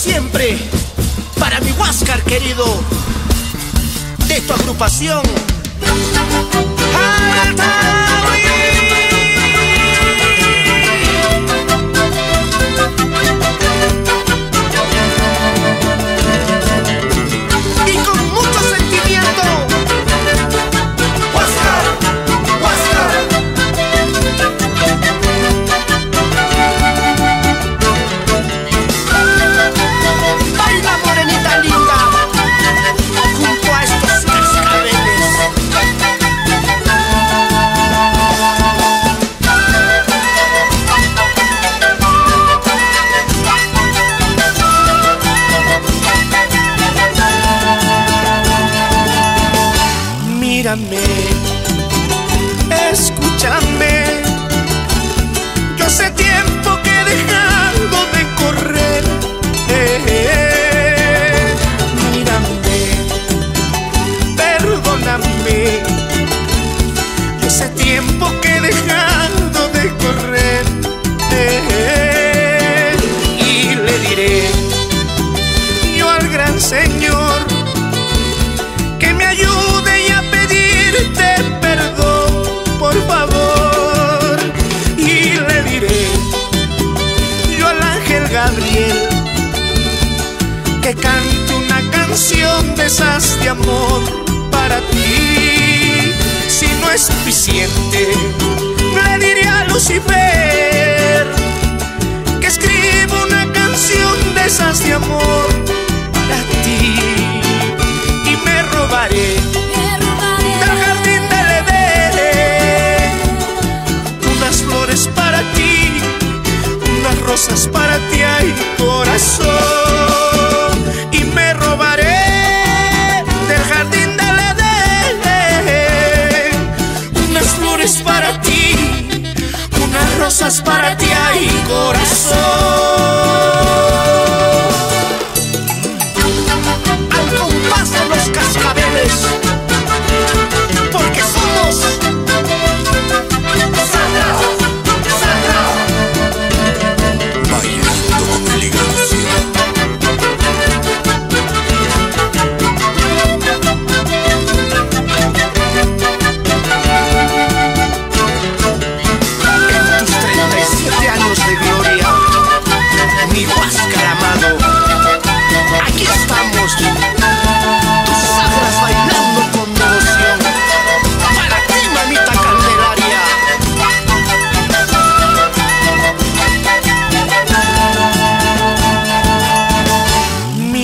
siempre para mi Huáscar querido de tu agrupación. Mírame, escúchame. Yo hace tiempo que he de amor para ti. Si no es suficiente le diré a Lucifer que escriba una canción de esas de amor para ti. Y me robaré rosas para ti hay corazón para ti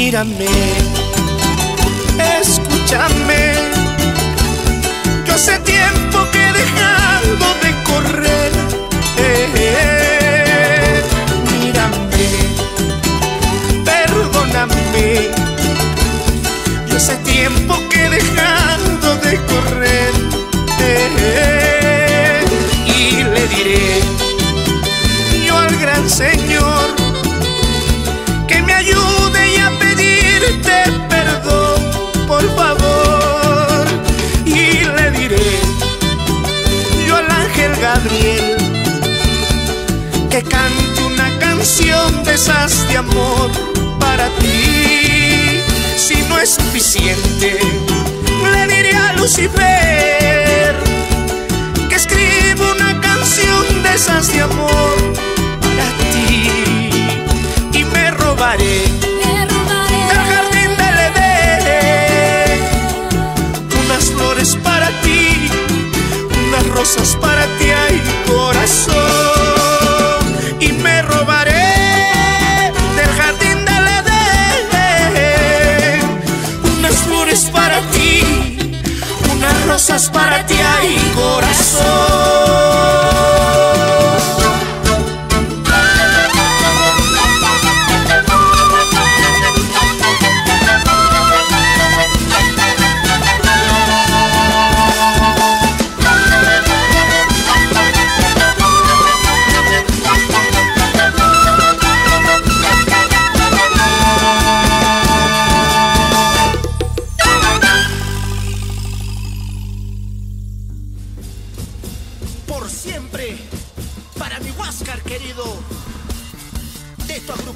mírame, de amor para ti. Si no es suficiente, le diré a Lucifer que escriba una canción de esas de amor para ti. Y me robaré rosas para ti para ti hay.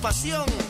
Mi